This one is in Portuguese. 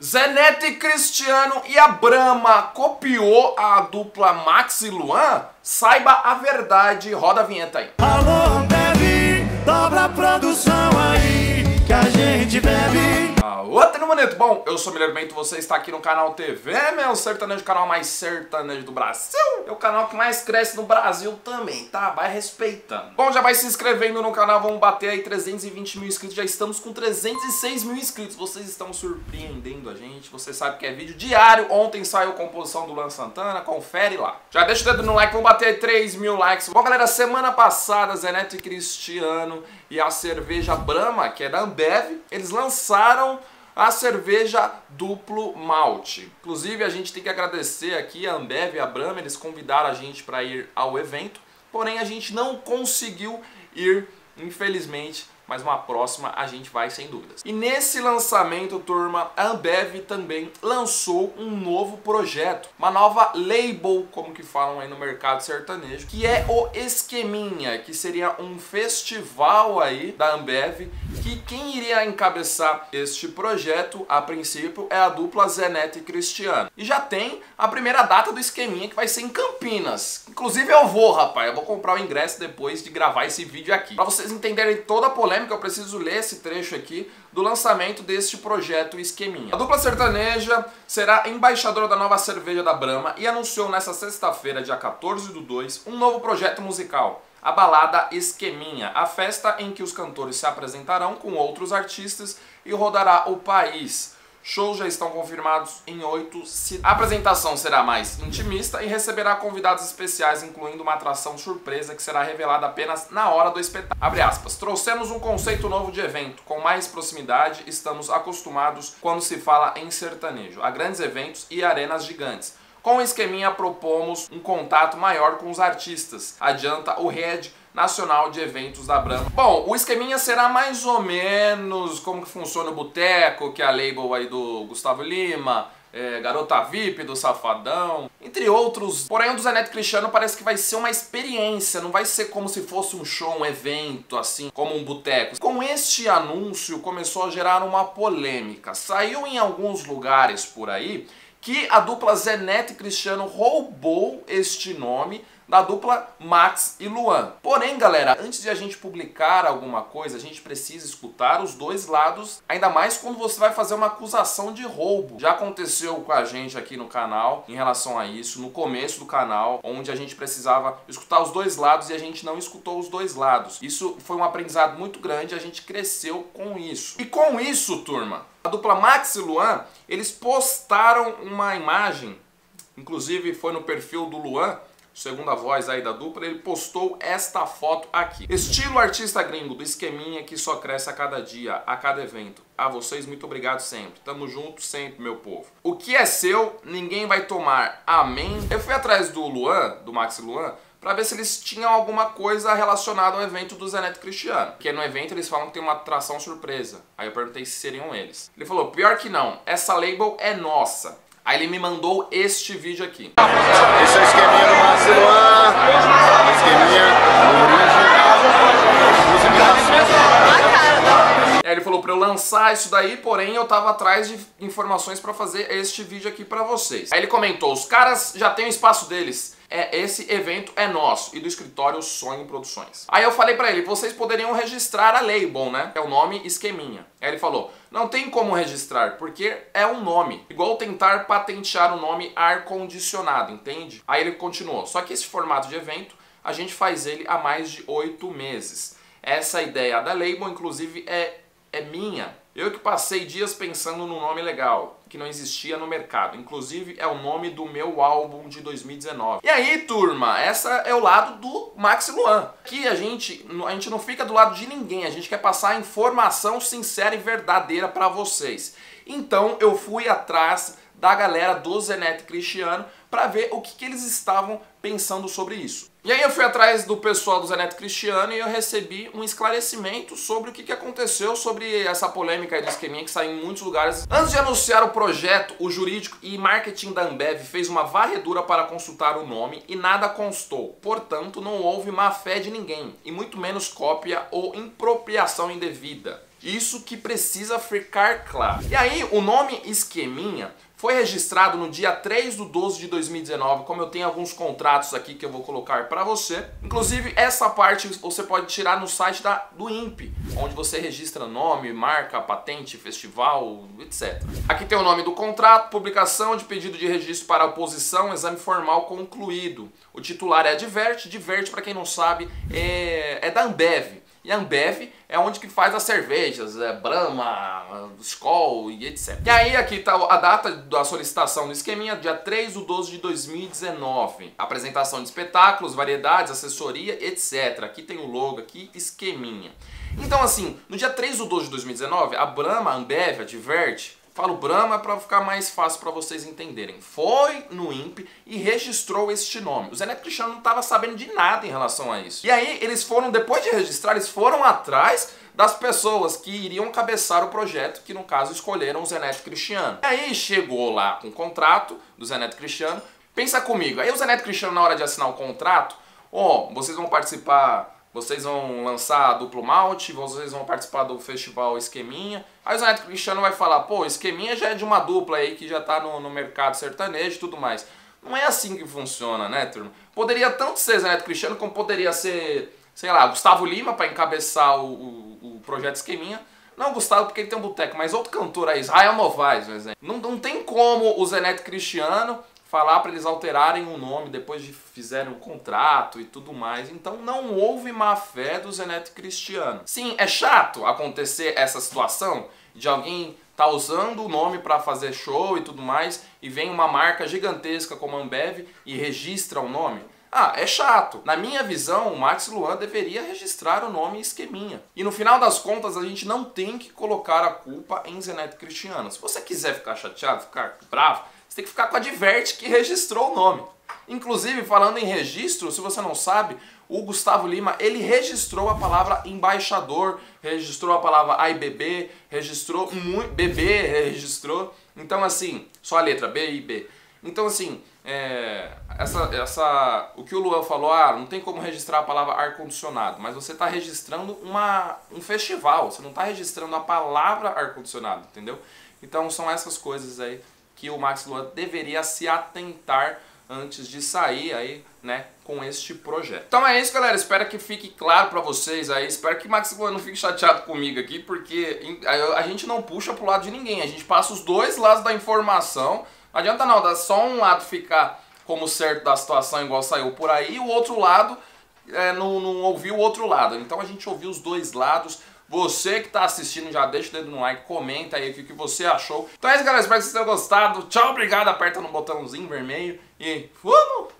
Zeneto e Cristiano e a Brahma copiou a dupla Max e Luan? Saiba a verdade, roda a vinheta aí. Alô, bebe, dobra a produção aí, que a gente bebe. Outro momento, bom, eu sou o Miller Bento, você está aqui no canal TV, meu sertanejo, canal mais sertanejo do Brasil. É o canal que mais cresce no Brasil também, tá? Vai respeitando. Bom, já vai se inscrevendo no canal, vamos bater aí 320 mil inscritos, já estamos com 306 mil inscritos. Vocês estão surpreendendo a gente, você sabe que é vídeo diário. Ontem saiu a composição do Luan Santana, confere lá. Já deixa o dedo no like, vamos bater 3 mil likes. Bom, galera, semana passada, Zé Neto e Cristiano e a cerveja Brahma, que é da Ambev, eles lançaram a cerveja duplo malte. Inclusive, a gente tem que agradecer aqui a Ambev e a Brahma, eles convidaram a gente para ir ao evento, porém a gente não conseguiu ir, infelizmente, mas uma próxima a gente vai sem dúvidas. E nesse lançamento, turma, a Ambev também lançou um novo projeto, uma nova label, como que falam aí no mercado sertanejo, que é o Esqueminha, que seria um festival aí da Ambev, que quem iria encabeçar este projeto, a princípio, é a dupla Zenete e Cristiano. E já tem a primeira data do Esqueminha, que vai ser em Campinas. Inclusive eu vou, rapaz, eu vou comprar o ingresso depois de gravar esse vídeo aqui. Pra vocês entenderem toda a polêmica eu preciso ler esse trecho aqui do lançamento deste projeto Esqueminha. A dupla sertaneja será embaixadora da nova cerveja da Brahma e anunciou nesta sexta-feira, dia 14 do 2, um novo projeto musical. A balada Esqueminha, a festa em que os cantores se apresentarão com outros artistas e rodará o país. Shows já estão confirmados em oito cidades. A apresentação será mais intimista e receberá convidados especiais, incluindo uma atração surpresa que será revelada apenas na hora do espetáculo. Abre aspas. Trouxemos um conceito novo de evento. Com mais proximidade, estamos acostumados quando se fala em sertanejo, a grandes eventos e arenas gigantes. Com o esqueminha propomos um contato maior com os artistas, adianta o Red Nacional de Eventos da Brahma. Bom, o esqueminha será mais ou menos como que funciona o Boteco, que é a label aí do Gustavo Lima, é, Garota VIP do Safadão, entre outros. Porém, o do Zanetti Cristiano parece que vai ser uma experiência, não vai ser como se fosse um show, um evento, assim, como um boteco. Com este anúncio, começou a gerar uma polêmica. Saiu em alguns lugares por aí que a dupla Zenete Cristiano roubou este nome da dupla Max e Luan. Porém, galera, antes de a gente publicar alguma coisa, a gente precisa escutar os dois lados, ainda mais quando você vai fazer uma acusação de roubo. Já aconteceu com a gente aqui no canal em relação a isso, no começo do canal, onde a gente precisava escutar os dois lados e a gente não escutou os dois lados. Isso foi um aprendizado muito grande, a gente cresceu com isso. E com isso, turma, a dupla Max e Luan, eles postaram uma imagem, inclusive foi no perfil do Luan, segundo a voz aí da dupla, ele postou esta foto aqui. Estilo artista gringo do esqueminha que só cresce a cada dia, a cada evento. A vocês, muito obrigado sempre. Tamo junto sempre, meu povo. O que é seu, ninguém vai tomar. Amém? Eu fui atrás do Luan, do Max Luan, para ver se eles tinham alguma coisa relacionada ao evento do Zeneto Cristiano. Porque no evento eles falam que tem uma atração surpresa. Aí eu perguntei se seriam eles. Ele falou, pior que não, essa label é nossa. Aí ele me mandou este vídeo aqui. Esse é o esqueminha do Márcio Luan. Esqueminha Aí ele falou para eu lançar isso daí, porém eu tava atrás de informações para fazer este vídeo aqui para vocês. Aí ele comentou, os caras já têm o espaço deles é esse evento é nosso e do escritório Sonho Produções. Aí eu falei para ele, vocês poderiam registrar a label, né? É o nome Esqueminha. Aí ele falou, não tem como registrar, porque é um nome. Igual tentar patentear o nome ar-condicionado, entende? Aí ele continuou, só que esse formato de evento, a gente faz ele há mais de oito meses. Essa ideia da label, inclusive, é, é minha. Eu que passei dias pensando num nome legal, que não existia no mercado. Inclusive, é o nome do meu álbum de 2019. E aí, turma, essa é o lado do Max Luan. Aqui a gente, a gente não fica do lado de ninguém, a gente quer passar informação sincera e verdadeira para vocês. Então, eu fui atrás da galera do Zenete Cristiano para ver o que, que, eles estavam pensando sobre isso. E aí eu fui atrás do pessoal do Zenete Cristiano e eu recebi um esclarecimento sobre o que, que aconteceu sobre essa polêmica aí do esqueminha que saiu em muitos lugares. Antes de anunciar o projeto, o jurídico e marketing da Ambev fez uma varredura para consultar o nome e nada constou. Portanto, não houve má fé de ninguém, e muito menos cópia ou impropriação indevida. Isso que precisa ficar claro. E aí, o nome esqueminha foi registrado no dia 3 do 12 de 2019, como eu tenho alguns contratos aqui que eu vou colocar para você. Inclusive, essa parte você pode tirar no site da, do INPE, onde você registra nome, marca, patente, festival, etc. Aqui tem o nome do contrato, publicação de pedido de registro para oposição, exame formal concluído. O titular é Adverte, Diverte, para quem não sabe, é, é da Ambev. E a Ambev é onde que faz as cervejas, é Brahma, Skol e etc. E aí aqui está a data da solicitação do esqueminha, dia 3 de 12 de 2019. Apresentação de espetáculos, variedades, assessoria, etc. Aqui tem o logo aqui, esqueminha. Então assim, no dia 3 de 12 de 2019, a Brahma, a Ambev, adverte Falo Brahma para ficar mais fácil para vocês entenderem. Foi no INPE e registrou este nome. O Zé Neto Cristiano não estava sabendo de nada em relação a isso. E aí eles foram, depois de registrar, eles foram atrás das pessoas que iriam cabeçar o projeto, que no caso escolheram o Zé Neto Cristiano. E aí chegou lá com o contrato do Zé Neto Cristiano. Pensa comigo, aí o Zé Neto Cristiano na hora de assinar o contrato, ó, oh, vocês vão participar vocês vão lançar duplo malte, vocês vão participar do festival Esqueminha. Aí o Zaneto Cristiano vai falar, pô, Esqueminha já é de uma dupla aí que já tá no, no mercado sertanejo e tudo mais. Não é assim que funciona, né, turma? Poderia tanto ser Zaneto Cristiano como poderia ser, sei lá, Gustavo Lima para encabeçar o, o, o, projeto Esqueminha. Não Gustavo porque ele tem um boteco, mas outro cantor aí, Israel Novaes, por exemplo. Não, não tem como o Zeneto Cristiano falar para eles alterarem o nome depois de fizerem o contrato e tudo mais. Então não houve má fé do Zeneto Cristiano. Sim, é chato acontecer essa situação de alguém tá usando o nome para fazer show e tudo mais e vem uma marca gigantesca como a Ambev e registra o nome. Ah, é chato. Na minha visão, o Max Luan deveria registrar o nome esqueminha. E no final das contas, a gente não tem que colocar a culpa em Zeneto Cristiano. Se você quiser ficar chateado, ficar bravo, você tem que ficar com a Diverte que registrou o nome. Inclusive, falando em registro, se você não sabe, o Gustavo Lima, ele registrou a palavra embaixador, registrou a palavra AIBB, registrou muito, bebê, registrou. Então, assim, só a letra B e B. Então, assim, é, essa, essa, o que o Luan falou, ah, não tem como registrar a palavra ar-condicionado, mas você está registrando uma, um festival, você não está registrando a palavra ar-condicionado, entendeu? Então, são essas coisas aí que o Max Luan deveria se atentar antes de sair aí, né, com este projeto. Então é isso, galera. Espero que fique claro para vocês aí. Espero que Max Luan não fique chateado comigo aqui, porque a gente não puxa pro lado de ninguém. A gente passa os dois lados da informação. Não adianta não, dá só um lado ficar como certo da situação, igual saiu por aí, e o outro lado é, não, não ouviu o outro lado. Então a gente ouviu os dois lados. Você que está assistindo, já deixa o dedo no like, comenta aí o que, você achou. Então é isso, galera. Espero que vocês tenham gostado. Tchau, obrigado. Aperta no botãozinho vermelho e fomos!